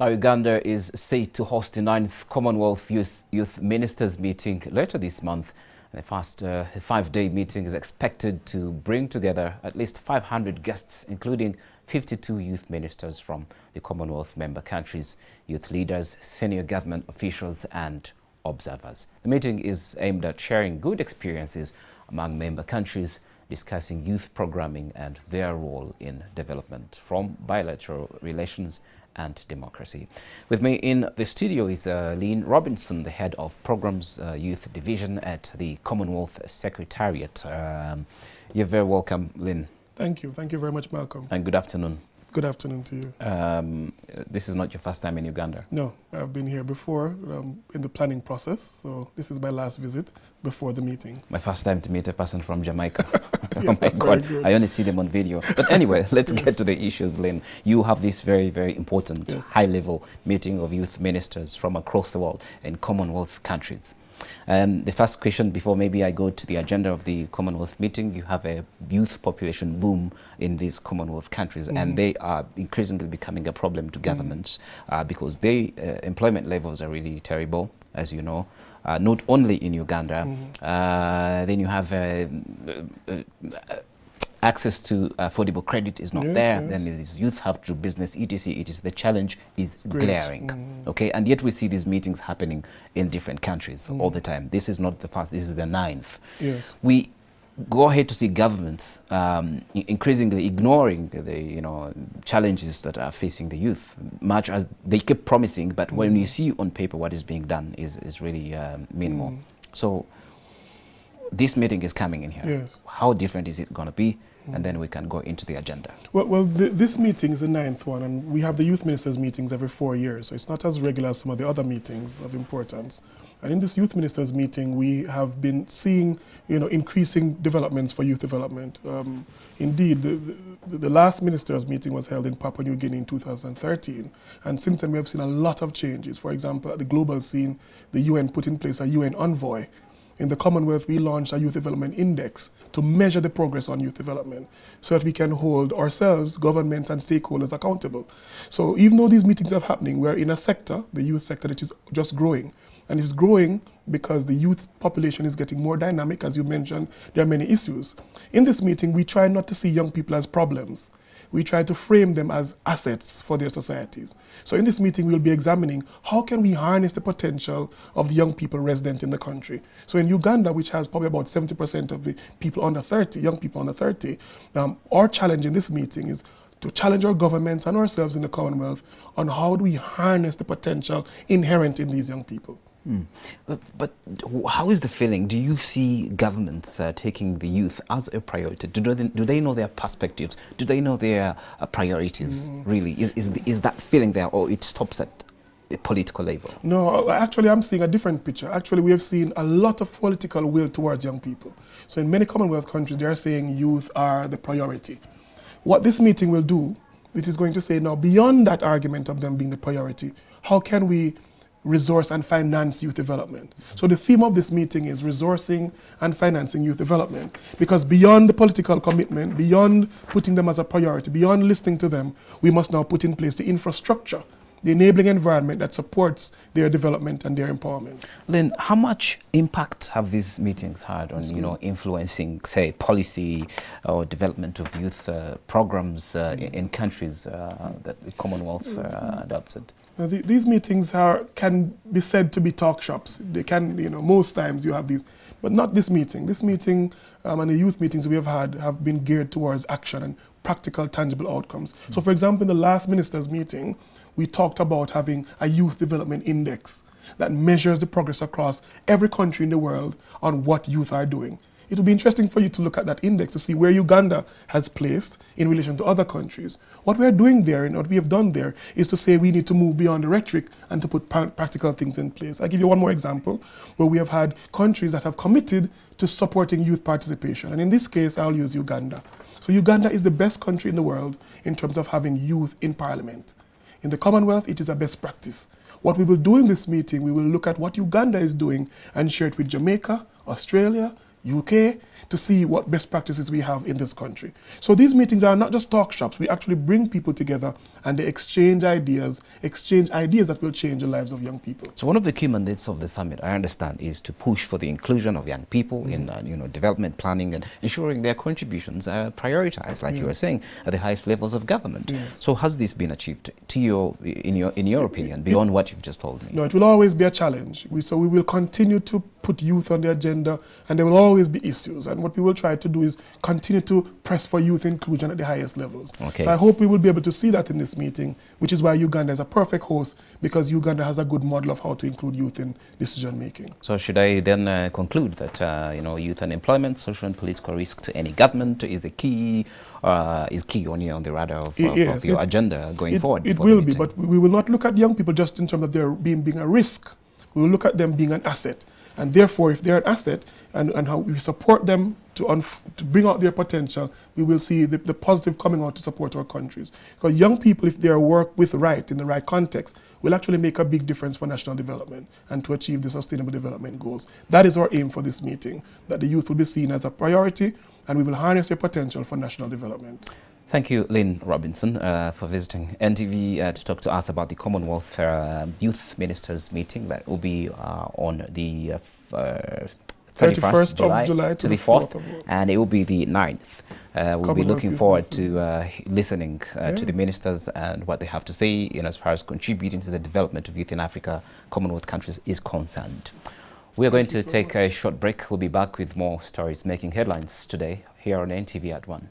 Now, Uganda is set to host the ninth Commonwealth Youth, Youth Ministers meeting later this month. The first uh, five-day meeting is expected to bring together at least 500 guests, including 52 youth ministers from the Commonwealth member countries, youth leaders, senior government officials, and observers. The meeting is aimed at sharing good experiences among member countries, discussing youth programming and their role in development, from bilateral relations and democracy. With me in the studio is uh, Layne Robinson, the head of Programs uh, Youth Division at the Commonwealth Secretariat. Um, you're very welcome, Layne. Thank you. Thank you very much, Malcolm. And good afternoon. Good afternoon to you. Um, this is not your first time in Uganda? No, I've been here before um, in the planning process, so this is my last visit before the meeting. My first time to meet a person from Jamaica. oh my God, I only see them on video. But anyway, let's get to the issues, Layne. You have this very, very important yes. high-level meeting of youth ministers from across the world in Commonwealth countries. Um, the first question, before maybe I go to the agenda of the Commonwealth meeting, you have a youth population boom in these Commonwealth countries, mm. and they are increasingly becoming a problem to mm. governments mm. uh, because their uh, employment levels are really terrible, as you know. Uh, not only in Uganda, mm. then you have uh, uh, access to affordable credit is not there, then it is youth help through business, etc. It is the challenge is Great. glaring. Mm. Okay, and yet we see these meetings happening in different countries mm. all the time. This is not the first, this is the ninth. Yes. We go ahead to see governments um, increasingly ignoring the you know challenges that are facing the youth, much as they keep promising, but mm. when you see on paper what is being done is, is really um, minimal. Mm. So this meeting is coming in here. Yes. How different is it going to be? And then we can go into the agenda. Well, well th this meeting is the ninth one, and we have the youth ministers meetings every four years, so it's not as regular as some of the other meetings of importance. And in this youth ministers meeting, we have been seeing, you know, increasing developments for youth development. Um, indeed, the, the, the, last ministers meeting was held in Papua New Guinea in 2013, and since then we have seen a lot of changes. For example, at the global scene, the UN put in place a UN envoy. In the Commonwealth, we launched a youth development index to measure the progress on youth development so that we can hold ourselves, governments and stakeholders accountable. So even though these meetings are happening, we're in a sector, the youth sector, that is just growing. And it's growing because the youth population is getting more dynamic. As you mentioned, there are many issues. In this meeting, we try not to see young people as problems. We try to frame them as assets for their societies. So in this meeting, we'll be examining how can we harness the potential of the young people resident in the country. So in Uganda, which has probably about 70% of the people under 30, young people under 30, um, our challenge in this meeting is to challenge our governments and ourselves in the Commonwealth on how do we harness the potential inherent in these young people. Mm. But, but, how is the feeling? Do you see governments uh, taking the youth as a priority? Do they, do they know their perspectives? Do they know their uh, priorities? Mm. Really, is, is, is that feeling there, or it stops at the political level? No, actually, I'm seeing a different picture. Actually, we have seen a lot of political will towards young people. So in many Commonwealth countries, they are saying youth are the priority. What this meeting will do, it is going to say now beyond that argument of them being the priority, how can we resource and finance youth development. So the theme of this meeting is resourcing and financing youth development because beyond the political commitment, beyond putting them as a priority, beyond listening to them, we must now put in place the infrastructure, the enabling environment that supports their development and their empowerment. Layne, how much impact have these meetings had on, you know, influencing, say, policy or development of youth uh, programs uh, in, in, countries uh, that the Commonwealth uh, adopted? Now, the, these meetings are, can be said to be talk shops. They can, you know, most times you have these, but not this meeting. This meeting um, and the youth meetings we have had have been geared towards action and practical, tangible outcomes. Mm -hmm. So, for example, in the last ministers' meeting, we talked about having a youth development index that measures the progress across every country in the world on what youth are doing. It will be interesting for you to look at that index to see where Uganda has placed in relation to other countries. What we are doing there and what we have done there is to say we need to move beyond the rhetoric and to put practical things in place. I'll give you one more example where we have had countries that have committed to supporting youth participation. And in this case, I'll use Uganda. So Uganda is the best country in the world in terms of having youth in parliament. In the Commonwealth, it is a best practice. What we will do in this meeting, we will look at what Uganda is doing and share it with Jamaica, Australia, UK, to see what best practices we have in this country. So these meetings are not just talk shops. We actually bring people together and they exchange ideas, exchange ideas that will change the lives of young people. So one of the key mandates of the summit, I understand, is to push for the inclusion of young people mm -hmm. in uh, you know development planning and ensuring their contributions are prioritized, like you were saying, at the highest levels of government. So has this been achieved to your in your in your opinion beyond what you've just told me? No, it will always be a challenge. We, so we will continue to put youth on the agenda, and there will always be issues. And what we will try to do is continue to press for youth inclusion at the highest levels. Okay. So I hope we will be able to see that in this meeting, which is why Uganda is a perfect host because Uganda has a good model of how to include youth in decision making. So should I then uh, conclude that uh, you know youth unemployment, social and political risk to any government is a key uh, is key on, on the radar of, of, yes, of your agenda going it, forward? It will be, but we will not look at young people just in terms of their being, being a risk. We will look at them being an asset. And therefore, if they're an asset, and, and how we support them to, to bring out their potential, we will see the, the positive coming out to support our countries. Because young people, if they are worked with right, in the right context, will actually make a big difference for national development and to achieve the sustainable development goals. That is our aim for this meeting, that the youth will be seen as a priority and we will harness their potential for national development. Thank you, Layne Robinson, uh, for visiting NTV uh, to talk to us about the Commonwealth uh, Youth Ministers meeting that will be uh, on the 31st uh, July, July to the 4th, and it will be the 9th. Uh, we'll be looking forward to uh, listening uh, yeah. to the ministers and what they have to say in as far as contributing to the development of youth in Africa, Commonwealth countries is concerned. We are going to take a short break. We'll be back with more stories making headlines today here on NTV at 1.